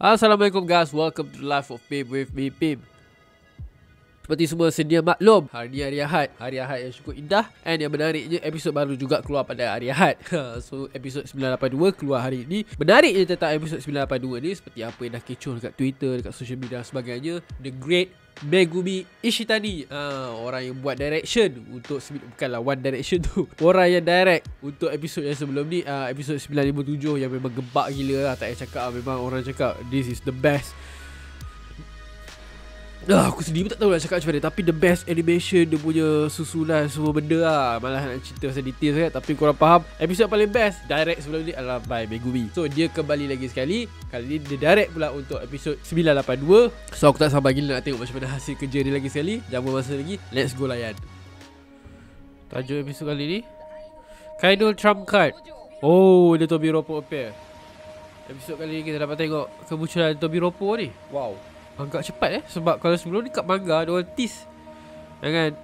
Assalamualaikum guys, welcome to the life of Pim with me Pim Seperti semua sedia maklum Hari hari Ahad. Hari Ahad yang cukup indah And yang menariknya episod baru juga keluar pada hari Ahad. So episod 982 keluar hari ini Menariknya tentang episod 982 ni Seperti apa yang dah kecoh dekat Twitter, dekat social media dan sebagainya. The Great Megumi Ishitani. Uh, Orang yang buat direction Untuk Bukanlah One Direction tu. Orang yang direct Untuk episod yang sebelum ni. Uh, Episod 957 Yang memang gebak gila lah. Tak payah cakap lah. Memang orang cakap This is the best Ah, aku sendiri pun tak tahu nak cakap macam mana. Tapi the best animation Dia punya susunan Semua benda lah. Malah nak cerita pasal detail sangat. Tapi korang faham Episod paling best Direct sebelum ni adalah by Megumi So dia kembali lagi sekali. Kali ni dia direct pula Untuk episod 982 So aku tak sabar gila nak tengok Macam mana hasil kerja dia lagi sekali. Jangan buang masa lagi. Let's go layan. Tajuk episod kali ni? Kaido Trump Card. Oh dia Tobi Ropo appear. Episod kali ni kita dapat tengok Kemunculan Tobi Ropo ni. Wow Agak cepat eh. Sebab kalau sebelum ni kat manga Dia orang tease. Dengan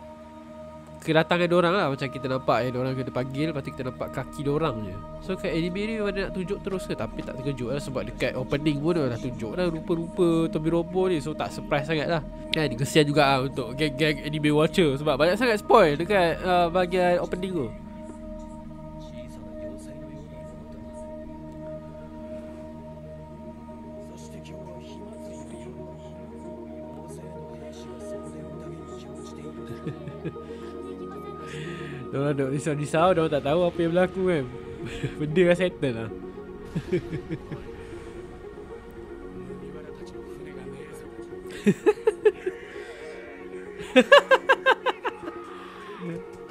Kedatangan orang lah. Macam kita nampak eh Diorang kena panggil Lepas tu kita nampak kaki orang je. So kat anime ni Memang dia nak tunjuk terus ke? Tapi tak terkejut lah Sebab dekat opening pun Dia dah tunjuk lah. Rupa-rupa Tobi Robo ni. So tak surprise sangat lah. Kan? Kesian juga lah Untuk geng-geng anime watcher. Sebab banyak sangat spoil Dekat uh, bahagian opening tu Diorang duk risau-risau Diorang tak tahu apa yang berlaku kan? Benda dah settle lah.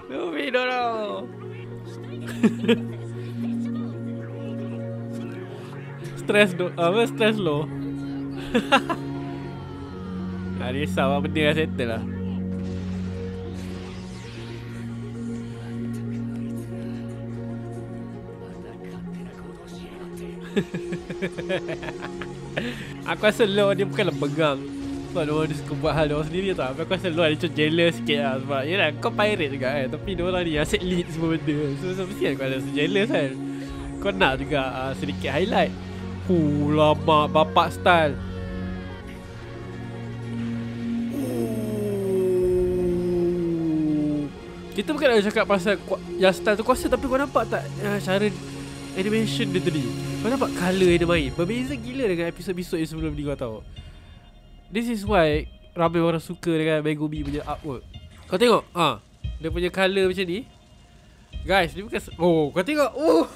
Luffy dorang Stress do Apa stress lo? Ah risau lah benda dah settle lah Aku rasa Law dia bukanlah begang Sebab diorang dia suka buat hal diorang sendiri tau. Tapi aku rasa Law dia macam jealous sikit lah Sebab yelah kau pirate juga kan. Tapi diorang ni asyik lead semua benda. So, so mesti kau rasa jealous kan. Kau nak juga uh, sedikit highlight. Huh lama bapak style. Kita bukan nak cakap pasal yang style tu kuasa Tapi kau nampak tak uh, cara animation dia tadi. Kau nampak colour yang dia main? Berbeza gila dengan episod-episod yang sebelum ni kau tahu. This is why Ramai orang suka dengan Megumi punya artwork. Kau tengok ha, Dia punya colour macam ni. Guys dia bukan Oh kau tengok Oh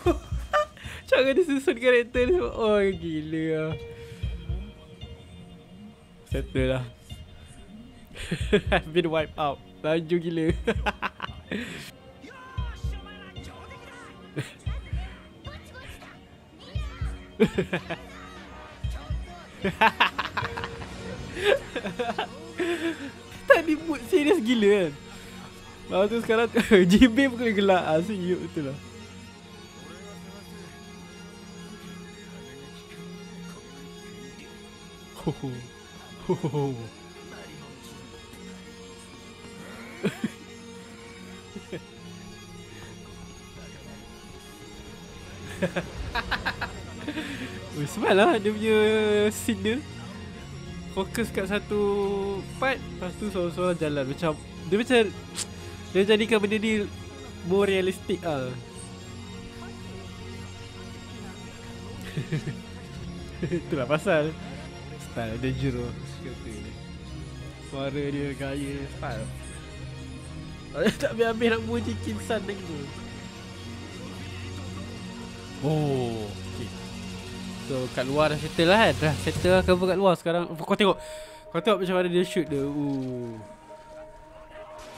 Cara dia susun karakter ni Oh gila. Lah Settle lah. I've been wiped out. Laju gila Tadi mood serius gila kan? Lepas tu sekarang GB pun kena gelak. Asyik yuk betul lah. Ho ho Ho ho Oh, smart lah dia punya scene dia. Fokus kat satu part Lepas tu seorang-seorang jalan. Macam Dia macam Dia jadikan benda ni More realistic lah. Itulah pasal. Style dia jero. Suara dia gaya Style. Tak habis-habis nak muji Kinsan lagi tu. Oh So kat luar dah settle lah kan? Dah settle lah cover kat luar sekarang. Kau tengok Kau tengok macam mana dia shoot dia. Ooh.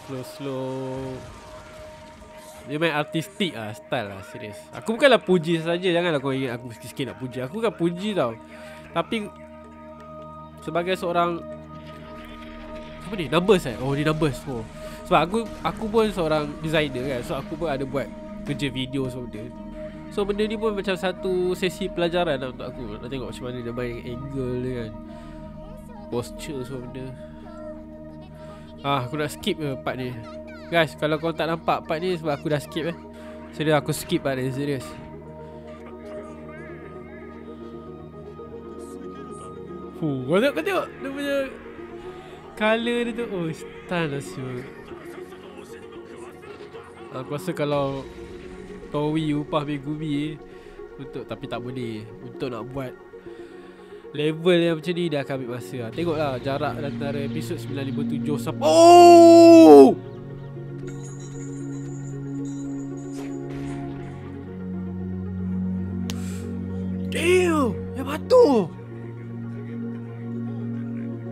Slow slow. Dia main artistik lah Style lah serius Aku bukanlah puji saja Janganlah kau ingat aku sikit-sikit nak puji. Aku bukan puji tau. Tapi Sebagai seorang Apa ni? Numbers eh? Oh ni numbers. Oh. Sebab aku Aku pun seorang designer kan? So aku pun ada buat Kerja video semua dia So benda ni pun macam satu sesi pelajaran lah untuk aku. Nak tengok macam mana dia main angle dia kan. Posture semua benda. Ah, aku nak skip ke part ni? Guys, kalau kau tak nampak part ni sebab aku dah skip eh. Serius aku skip part ni, serius. Fuh, kau tengok, kau tengok. Dia punya Color dia tu. Oh style lah siul. Aku rasa kalau Towi upah Megumi Untuk Tapi tak boleh. Untuk nak buat Level yang macam ni Dia akan ambil masa. Lah. Tengoklah jarak antara episod 957 sampai Oh! Damn! Yang batu!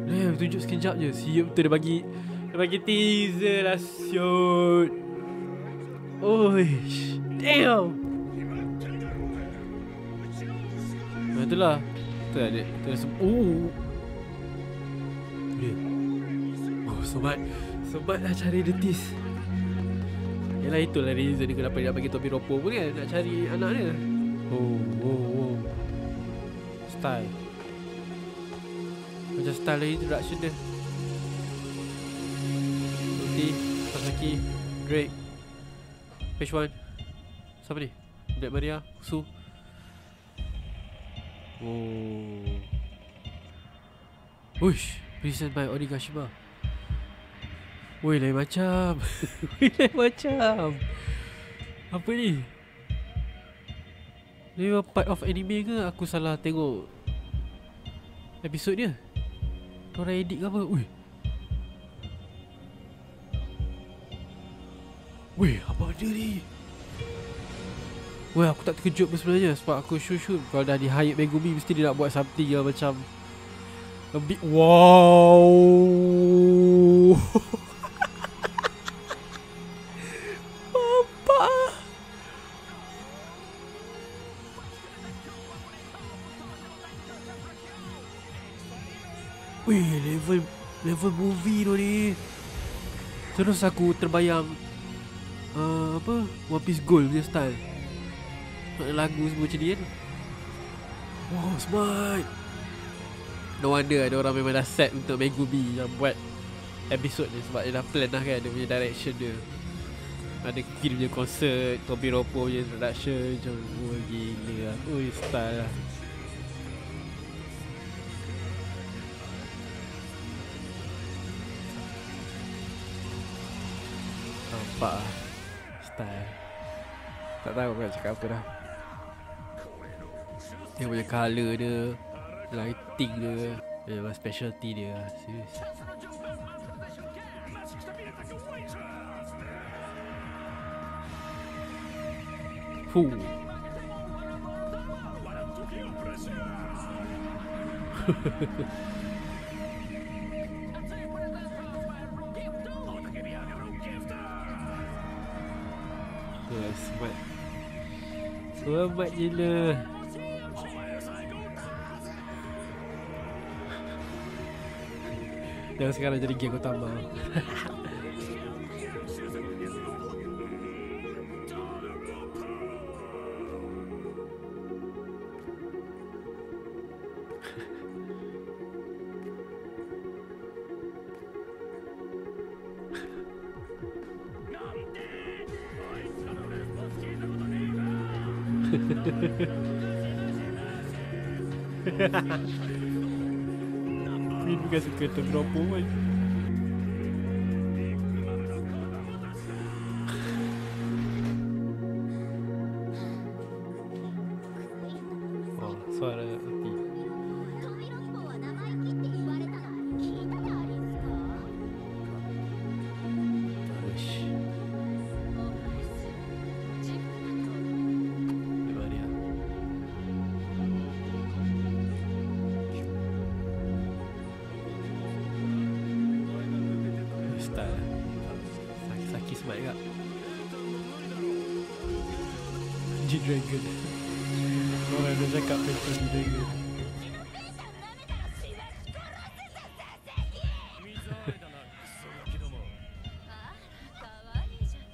Damn tunjuk sekejap je. Siap tu dia bagi Dia bagi teaser lah Siut Oish Damn Nah itulah Tu dia Tu lah Oh Dia Oh sobat Sobat dah cari the tease Yelah itulah reason dia kenapa dia bagi topi ropo pun kan Nak cari anak dia Oh, oh, oh. Style. Macam style lagi introduction dia. Luti, Sasaki, Drake. Page 1. Siapa ni? Black Maria, Su. Oh. Uish, present by Onigashima. Woi, lain macam. Woi, lain macam. Apa ni? Ni part of anime ke aku salah tengok episod dia? Diorang edit ke apa? Ui. Weh, apa dia ni? Weh, aku tak terkejut pun sebenarnya sebab aku shoot-shoot kalau dah di Hayat Megumi mesti dia nak buat something yang macam a bit wow. Weh, level level movie tu ni. Terus aku terbayang uh, apa? One Piece Gold punya style. Lagu semua macam ni kan. Wow, smart. No wonder ada orang memang dah set untuk Megumi yang buat episod ni sebab dia dah plan lah kan dia punya direction dia. Ada kill punya concert, Tobi Ropo punya introduction macam oh, gila lah. Oh, style lah. Nampak lah Style Tak tahu nak cakap apa dah Dia punya colour dia Lighting dia Dia memang specialty dia. Serius. Fuh Oh, smart Selamat gila Dan sekarang jadi geng utama. Queen bukan suka tergeropoh kan Oh, G-Dragon Orang dah cakap pasal G-Dragonあらかわいいじゃん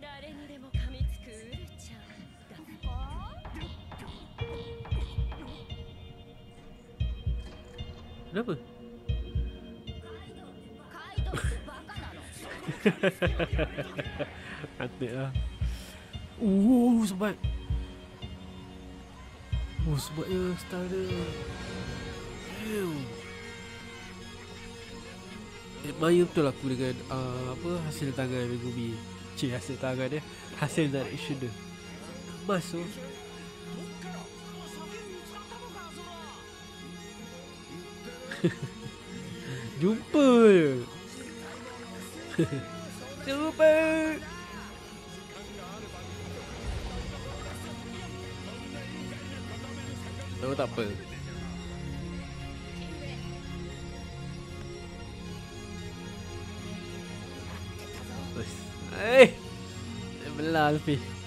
誰にでも噛みつくうるちゃんだ Kenapa? Cantik lah. Uh, sempat Oh sebabnya style dia. Damn Admire betul aku dengan uh, apa hasil tangan Megumi Cik hasil tangan dia. Hasil direction dia. Kemas tu Jumpa je Jumpa Oh tak apa. Eh Belah lebih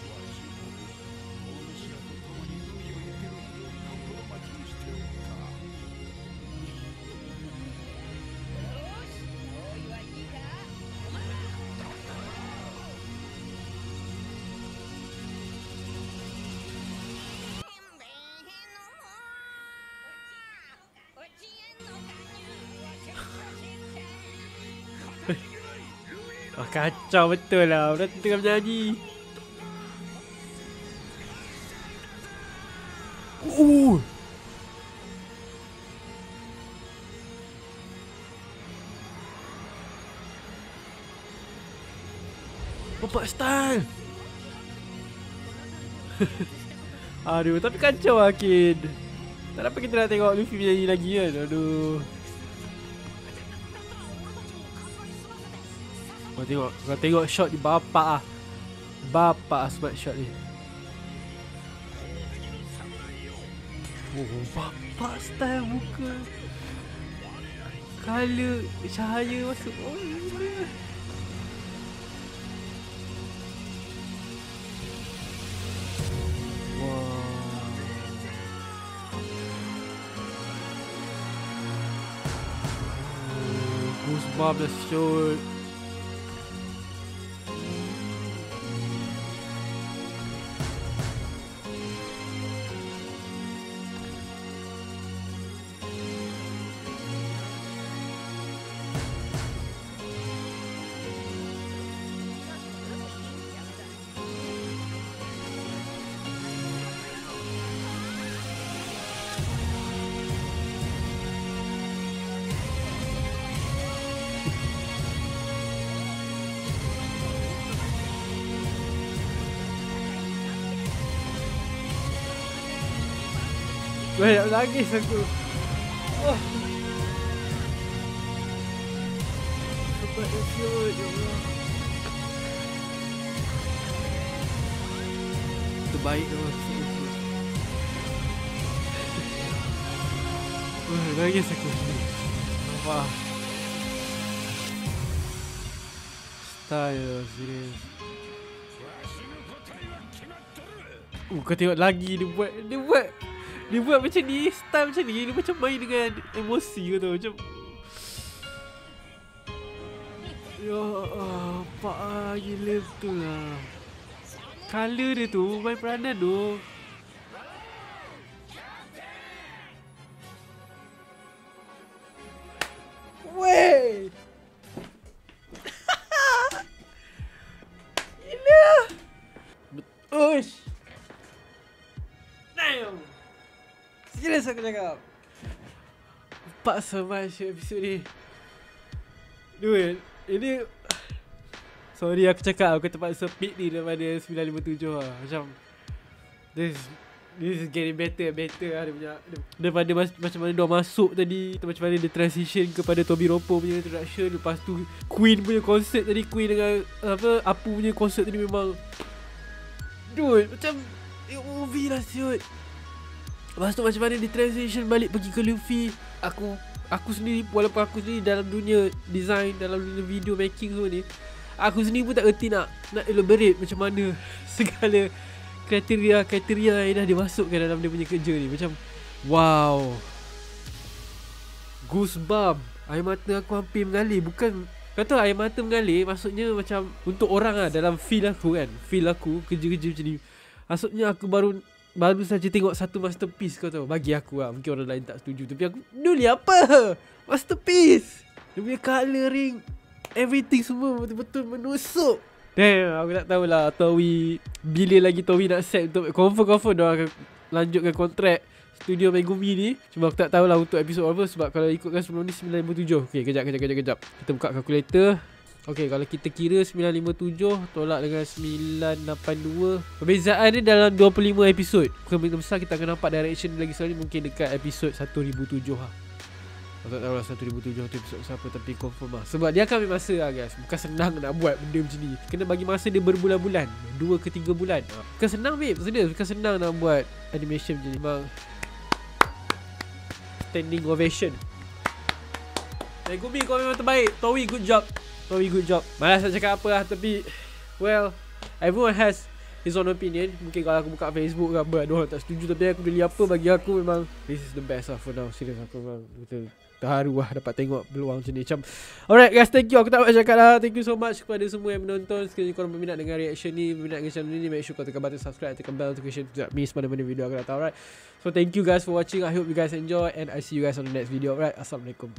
Wah kacau betul lah. Orang tengah menyanyi. Uh Bapak style Aduh tapi kacau lah kid Tak dapat kita nak tengok Luffy menyanyi lagi kan? Aduh Kau tengok Kau tengok shot ni bapak ah. Bapak ah smart shot ni. Oh bapak style muka. Color Cahaya masuk. Oh Goosebumps dah shoot Banyak nangis aku. Oh. Cepat dia shoot Ya Allah. Terbaik tu Wah, nangis aku. Wah Style serius. Uh, kau tengok lagi dia buat Dia buat Dia buat macam ni Style macam ni Dia macam main dengan Emosi kau tahu Macam Ya Allah Pak ah, Gila betul lah. Color dia tu Main peranan tu. Weh Serius aku cakap. Pak so much episode ni. Dude Ini Sorry aku cakap Aku terpaksa pick ni Daripada 957 lah. Macam This This is getting better and better lah Dia punya Daripada mas, macam mana dia masuk tadi Macam mana dia transition Kepada Toby Ropo punya introduction Lepas tu Queen punya concert tadi Queen dengan Apa Apu punya concert tadi memang Dude Macam Tengok movie lah siut Lepas tu macam mana dia transition balik pergi ke Luffy? Aku Aku sendiri Walaupun aku sendiri dalam dunia Design Dalam dunia video making semua ni Aku sendiri pun tak erti nak Nak elaborate macam mana Segala Kriteria-kriteria yang dah dimasukkan dalam dia punya kerja ni. Macam Wow. Goosebump. Air mata aku hampir mengalir. Bukan Kata air mata mengalir Maksudnya macam Untuk orang lah Dalam feel aku kan. Feel aku Kerja-kerja macam ni. Maksudnya aku baru Baru saja tengok satu masterpiece kau tahu. Bagi aku lah Mungkin orang lain tak setuju. Tapi aku Duli apa? Masterpiece! Dia punya colouring Everything semua betul-betul menusuk. Damn aku tak tahulah Towi Bila lagi Towi nak set untuk Confirm-confirm dia akan Lanjutkan kontrak Studio Megumi ni. Cuma aku tak tahulah untuk episod apa Sebab kalau ikutkan sebelum ni 957 Okay kejap kejap kejap kejap. Kita buka kalkulator Okay kalau kita kira 957 Tolak dengan 982 Perbezaan dia dalam 25 episod. Kemungkinan besar kita akan nampak direction lagi sekali Mungkin dekat episod 1007 lah. Aku tak tahu lah 1007 tu episod siapa Tapi confirm lah. Sebab dia akan ambil masa lah guys. Bukan senang nak buat benda macam ni. Kena bagi masa dia berbulan-bulan. 2 ke 3 bulan. Bukan senang babe. Serius Bukan senang nak buat animation macam ni. Memang Standing ovation Megumi kau memang terbaik. Towi good job. Towi good job. Malas nak cakap apa lah Tapi Well Everyone has His own opinion. Mungkin kalau aku buka Facebook ke apa Ada orang tak setuju Tapi aku beli apa Bagi aku memang This is the best lah for now. Serius aku memang Betul terharu lah dapat tengok peluang macam ni. Macam alright guys thank you. Aku tak nak cakap lah. Thank you so much kepada semua yang menonton. Sekiranya korang berminat dengan reaction ni berminat dengan channel ni make sure kau tekan button subscribe tekan bell notification to miss mana-mana video aku datang alright? So thank you guys for watching. I hope you guys enjoy and I see you guys on the next video alright? Assalamualaikum